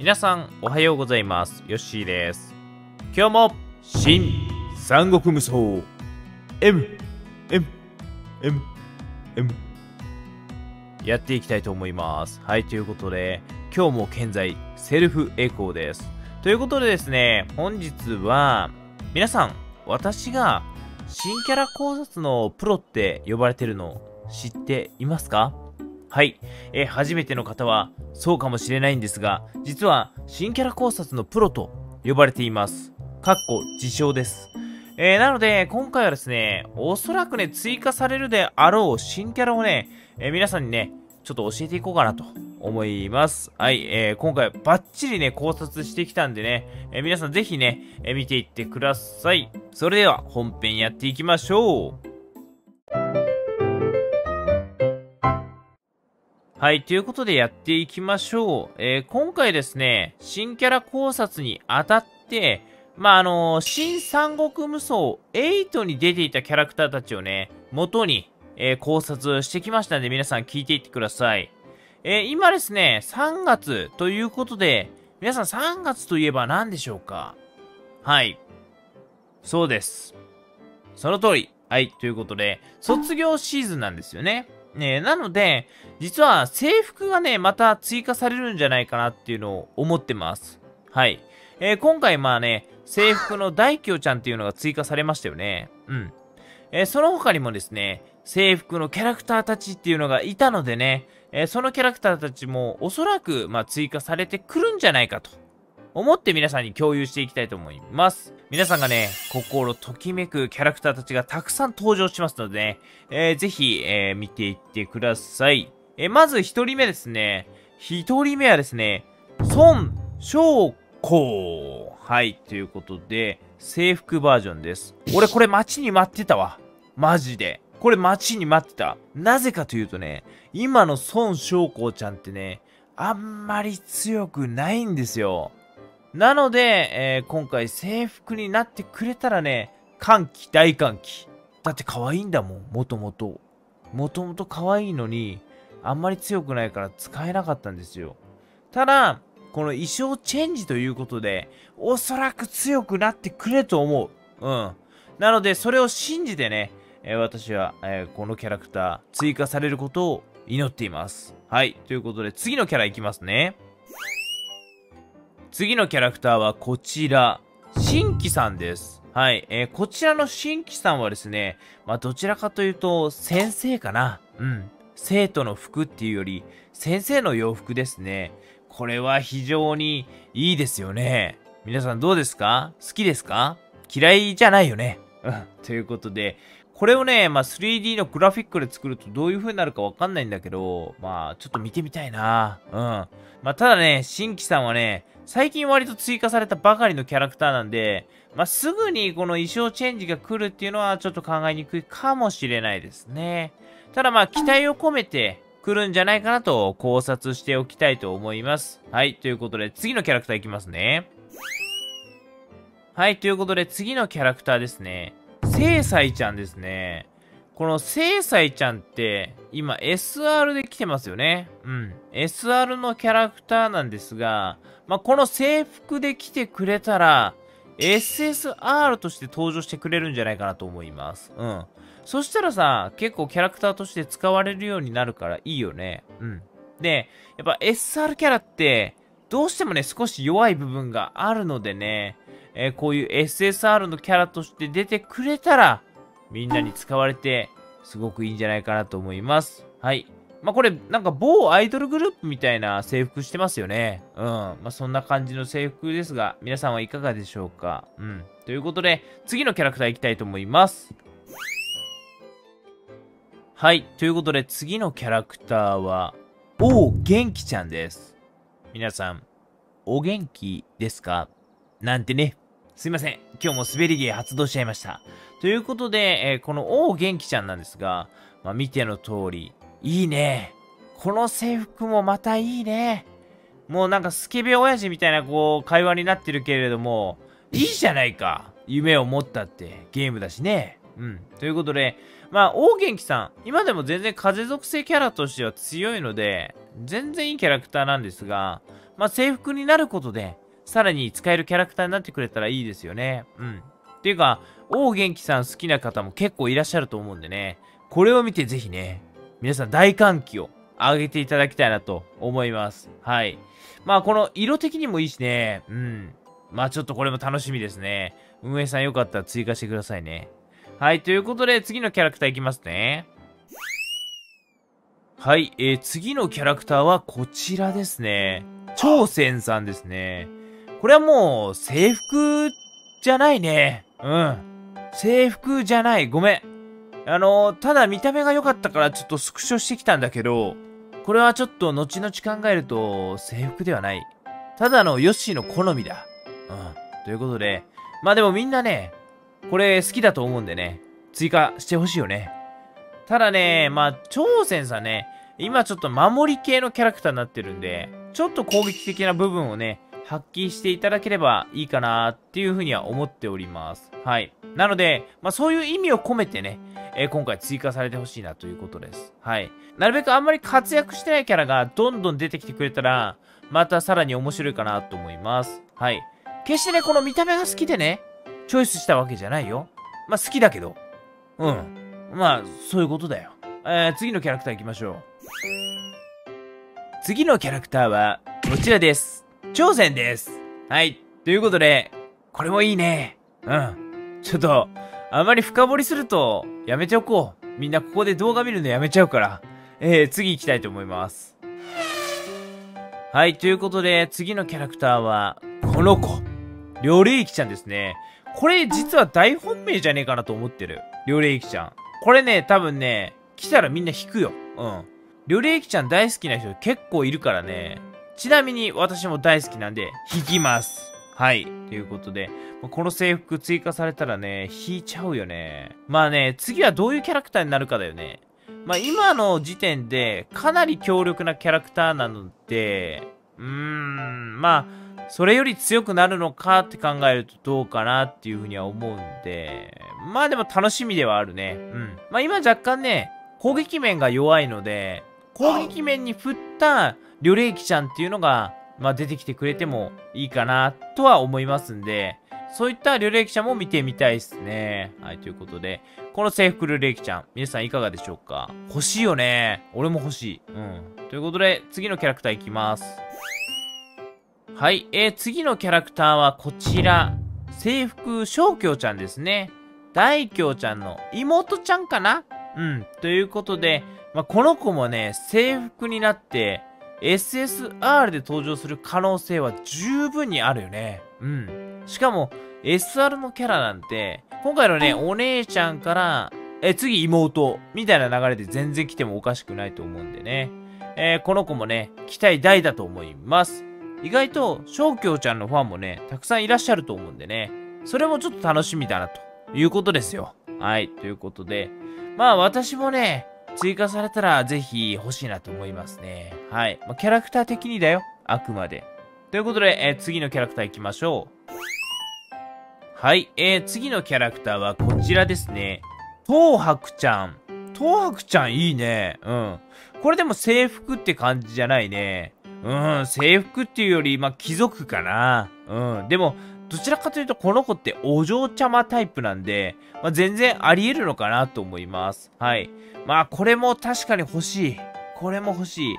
皆さんおはようございます。ヨッシーです。今日も新三国無双。M M M M やっていきたいと思います。はいということで今日も現在セルフエコーです。ということでですね本日は皆さん私が新キャラ考察のプロって呼ばれてるの知っていますか？はい、えー、初めての方はそうかもしれないんですが、実は新キャラ考察のプロと呼ばれています。かっこ自称です。えー、なので、今回はですね、おそらくね、追加されるであろう新キャラをね、えー、皆さんにね、ちょっと教えていこうかなと思います。はい、えー、今回バッチリね、考察してきたんでね、えー、皆さんぜひね、えー、見ていってください。それでは本編やっていきましょう。はい、ということでやっていきましょう。えー、今回ですね、新キャラ考察にあたって、まあ、あのー、新三国無双8に出ていたキャラクターたちをね、元に、えー、考察してきましたんで、皆さん聞いていってください。え、今ですね、3月ということで、皆さん3月といえば何でしょうか？はい。そうです。その通り。はい、ということで、卒業シーズンなんですよね。ねなので、実は制服がね、また追加されるんじゃないかなっていうのを思ってます。はい。えー、今回まあね、制服の大京ちゃんっていうのが追加されましたよね。うん。えー、その他にもですね、制服のキャラクターたちっていうのがいたのでね、えー、そのキャラクターたちもおそらく、まあ、追加されてくるんじゃないかと思って皆さんに共有していきたいと思います。皆さんがね、心ときめくキャラクターたちがたくさん登場しますのでね、えー、ぜひ、えー、見ていってください。えー、まず一人目ですね。一人目はですね、孫翔子。はい、ということで、制服バージョンです。俺これ待ちに待ってたわ。マジで。これ待ちに待ってた。なぜかというとね、今の孫翔子ちゃんってね、あんまり強くないんですよ。なので、えー、今回制服になってくれたらね、歓喜、大歓喜。だって可愛いんだもん、もともと。もともと可愛いのに、あんまり強くないから使えなかったんですよ。ただ、この衣装チェンジということで、おそらく強くなってくれと思う。うん。なので、それを信じてね、えー、私は、えー、このキャラクター、追加されることを祈っています。はい。ということで、次のキャラいきますね。次のキャラクターはこちら、新規さんです。はい。えー、こちらの新規さんはですね、まあ、どちらかというと、先生かな。うん。生徒の服っていうより、先生の洋服ですね。これは非常にいいですよね。皆さんどうですか？好きですか？嫌いじゃないよね。うん。ということで、これをね、まあ、3D のグラフィックで作るとどういう風になるかわかんないんだけど、まあ、ちょっと見てみたいな。うん。まあ、ただね、新規さんはね、最近割と追加されたばかりのキャラクターなんで、まあ、すぐにこの衣装チェンジが来るっていうのはちょっと考えにくいかもしれないですね。ただまあ、期待を込めて来るんじゃないかなと考察しておきたいと思います。はい、ということで次のキャラクターいきますね。はい、ということで次のキャラクターですね。せいさいちゃんですね。このせいさいちゃんって、今 SR で来てますよね。うん。SR のキャラクターなんですが、まあ、この制服で来てくれたら、SSR として登場してくれるんじゃないかなと思います。うん。そしたらさ、結構キャラクターとして使われるようになるからいいよね。うん。で、やっぱ SR キャラって、どうしてもね、少し弱い部分があるのでね、えー、こういう SSR のキャラとして出てくれたら、みんなに使われて、すごくいいんじゃないかなと思います。はい。まあ、これ、なんか某アイドルグループみたいな制服してますよね。うん。まあ、そんな感じの制服ですが、皆さんはいかがでしょうかうん。ということで、次のキャラクターいきたいと思います。はい。ということで、次のキャラクターは、お元気ちゃんです。皆さん、お元気ですか？なんてね。すいません。今日も滑り芸発動しちゃいました。ということで、えー、このお元気ちゃんなんですが、まあ、見ての通り、いいね。この制服もまたいいね。もうなんかスケベ親父みたいなこう会話になってるけれども、いいじゃないか。夢を持ったってゲームだしね。うん。ということで、まあ、大元気さん、今でも全然風属性キャラとしては強いので、全然いいキャラクターなんですが、まあ、制服になることで、さらに使えるキャラクターになってくれたらいいですよね。うん。っていうか、王元気さん好きな方も結構いらっしゃると思うんでね、これを見てぜひね、皆さん大歓喜を上げていただきたいなと思います。はい。まあ、この色的にもいいしね、うん。まあ、ちょっとこれも楽しみですね。運営さんよかったら追加してくださいね。はい、ということで次のキャラクターいきますね。はい、えー、次のキャラクターはこちらですね。朝鮮さんですね。これはもう制服じゃないね。うん。制服じゃない。ごめん。あの、ただ見た目が良かったからちょっとスクショしてきたんだけど、これはちょっと後々考えると制服ではない。ただのヨッシーの好みだ。うん。ということで、まあでもみんなね、これ好きだと思うんでね、追加してほしいよね。ただね、まあ、朝鮮さんね、今ちょっと守り系のキャラクターになってるんで、ちょっと攻撃的な部分をね、発揮していただければいいかなっていうふうには思っております。はい。なので、まあそういう意味を込めてね、えー、今回追加されてほしいなということです。はい。なるべくあんまり活躍してないキャラがどんどん出てきてくれたら、またさらに面白いかなと思います。はい。決してね、この見た目が好きでね、チョイスしたわけじゃないよ。まあ好きだけど。うん。まあ、そういうことだよ。えー、次のキャラクター行きましょう。次のキャラクターは、こちらです。朝鮮です。はい。ということで、これもいいね。うん。ちょっと、あまり深掘りすると、やめておこう。みんなここで動画見るのやめちゃうから。えー、次行きたいと思います。はい。ということで、次のキャラクターは、この子。両霊気ちゃんですね。これ実は大本命じゃねえかなと思ってる。両霊気ちゃん。これね、多分ね、来たらみんな引くよ。うん。両霊気ちゃん大好きな人結構いるからね。ちなみに私も大好きなんで、引きます。はい。ということで、この制服追加されたらね、引いちゃうよね。まあね、次はどういうキャラクターになるかだよね。まあ今の時点で、かなり強力なキャラクターなので、うーん、まあ、それより強くなるのかって考えるとどうかなっていうふうには思うんで、まあでも楽しみではあるね。うん。まあ今若干ね、攻撃面が弱いので、攻撃面に振ったリョレイキちゃんっていうのが、まあ出てきてくれてもいいかなとは思いますんで、そういったリョレイキちゃんも見てみたいですね。はい、ということで、この制服リョレキちゃん、皆さんいかがでしょうか？欲しいよね。俺も欲しい。うん。ということで、次のキャラクターいきます。はい、えー、次のキャラクターはこちら。制服小京ちゃんですね。大京ちゃんの妹ちゃんかな？うん。ということで、まあ、この子もね、制服になって、SSR で登場する可能性は十分にあるよね。うん。しかも、SR のキャラなんて、今回のね、お姉ちゃんから、え、次妹、みたいな流れで全然来てもおかしくないと思うんでね。えー、この子もね、期待大だと思います。意外と、小京ちゃんのファンもね、たくさんいらっしゃると思うんでね、それもちょっと楽しみだな、ということですよ。はい、ということで、まあ私もね、追加されたらぜひ欲しいなと思いますね。はい。まあ、キャラクター的にだよ。あくまで。ということで、えー、次のキャラクター行きましょう。はい。えー、次のキャラクターはこちらですね。東白ちゃん。東白ちゃんいいね。うん。これでも制服って感じじゃないね。うん、制服っていうより、まあ、貴族かな。うん。でも、どちらかというと、この子ってお嬢ちゃまタイプなんで、まあ、全然あり得るのかなと思います。はい。まあ、これも確かに欲しい。これも欲しい。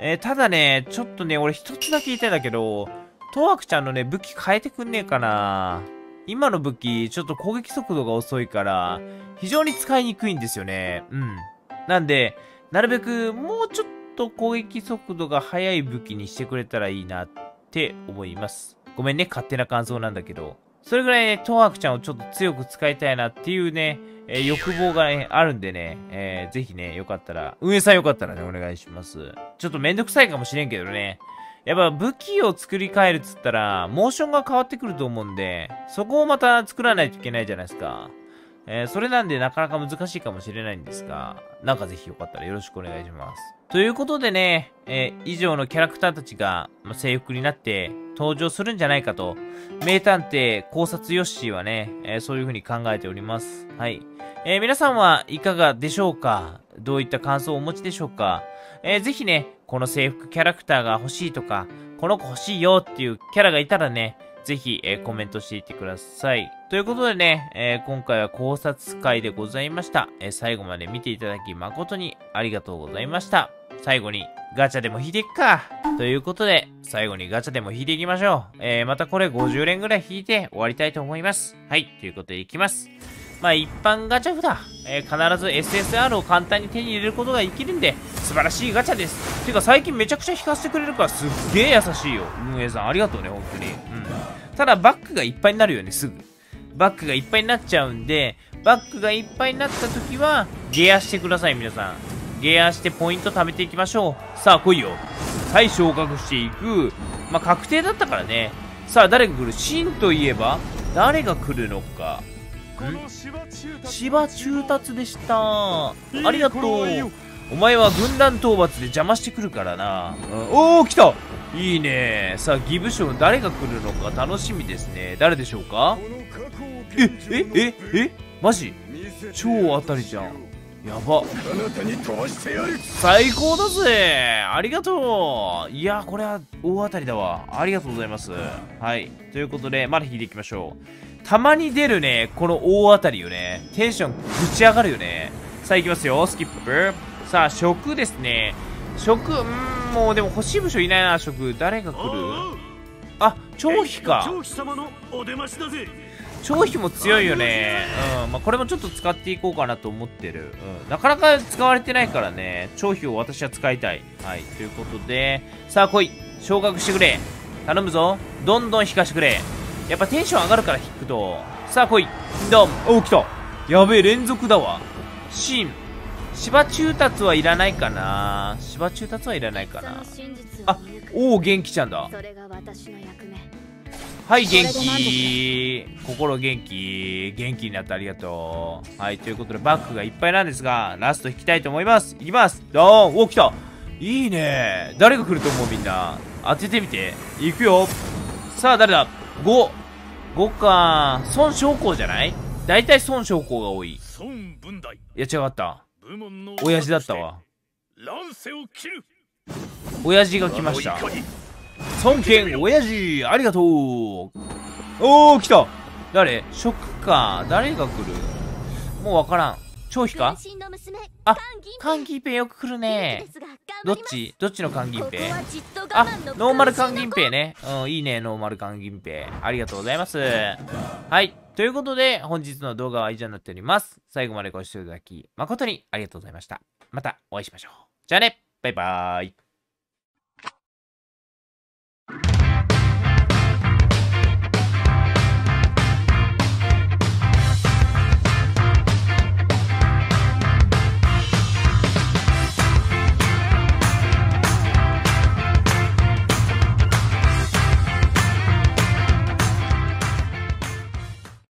えー、ただね、ちょっとね、俺一つだけ言いたいんだけど、トワクちゃんのね、武器変えてくんねえかな今の武器、ちょっと攻撃速度が遅いから、非常に使いにくいんですよね。うん。なんで、なるべく、もうちょっとと攻撃速度が速い武器にしてくれたらいいなって思います。ごめんね、勝手な感想なんだけど。それぐらいね、トワークちゃんをちょっと強く使いたいなっていうね、えー、欲望がね、あるんでね、えー、ぜひね、よかったら、運営さんよかったらね、お願いします。ちょっとめんどくさいかもしれんけどね、やっぱ武器を作り変えるっつったら、モーションが変わってくると思うんで、そこをまた作らないといけないじゃないですか。えー、それなんでなかなか難しいかもしれないんですが、なんかぜひよかったらよろしくお願いします。ということでね、えー、以上のキャラクターたちが、ま制服になって登場するんじゃないかと、名探偵考察ヨッシーはね、えー、そういう風に考えております。はい。えー、皆さんはいかがでしょうか？どういった感想をお持ちでしょうか？えー、ぜひね、この制服キャラクターが欲しいとか、この子欲しいよっていうキャラがいたらね、ぜひ、えー、コメントしていってください。ということでね、えー、今回は考察会でございました。えー、最後まで見ていただき誠にありがとうございました。最後にガチャでも引いていくか。ということで、最後にガチャでも引いていきましょう。えー、またこれ50連ぐらい引いて終わりたいと思います。はい、ということでいきます。まあ一般ガチャ札、えー、必ず SSR を簡単に手に入れることができるんで、素晴らしいガチャです。てか最近めちゃくちゃ引かせてくれるからすっげえ優しいよ。運営さんありがとうね、本当に。うん。ただバックがいっぱいになるよね、すぐ。バックがいっぱいになっちゃうんで、バックがいっぱいになった時は、ゲアしてください、皆さん。ゲアしてポイント貯めていきましょう。さあ、来いよ。はい、昇格していく。まあ、確定だったからね。さあ、誰が来る？シンといえば、誰が来るのか。芝中達でした。ありがとう。お前は軍団討伐で邪魔してくるからな、うん、おお来た。いいね。さあギブ賞誰が来るのか。楽しみですね。誰でしょうか？ええええマジ？超当たりじゃん。やば最高だぜありがとういやこれは大当たりだわありがとうございますはいということでまだ引いていきましょうたまに出るね、この大当たりよね。テンションぶち上がるよね。さあ行きますよ、スキップ。さあ、食ですね。食、うん、もうでも欲しい部署いないな、食。誰が来る？あ、張飛か。張飛も強いよね。うん。まあ、これもちょっと使っていこうかなと思ってる。うん。なかなか使われてないからね。張飛を私は使いたい。はい。ということで、さあ来い。昇格してくれ。頼むぞ。どんどん引かしてくれ。やっぱテンション上がるから引くと。さあ来い。ドン。お来た。やべえ、連続だわ。シン。芝中達はいらないかな芝中達はいらないかなあ、おお、元気ちゃんだ。それが私の役目はい、元気。心元気。元気になってありがとう。はい、ということでバックがいっぱいなんですが、ラスト引きたいと思います。いきます。ドーン。お、来た。いいね。誰が来ると思うみんな。当ててみて。いくよ。さあ、誰だ ?5。5か。孫将校じゃない？大体孫将校が多い。いや、違った。親父だったわ。親父が来ました。孫権親父ありがとうおー、来た誰？蜀か。誰が来る？もうわからん。張飛か？あ、関平よく来るね。どっち？どっちのカン？ペあ、ノーマルカンペね。うん、いいね、ノーマル関平。ありがとうございます。はい。ということで、本日の動画は以上になっております。最後までご視聴いただき、誠にありがとうございました。またお会いしましょう。じゃあねバイバーイ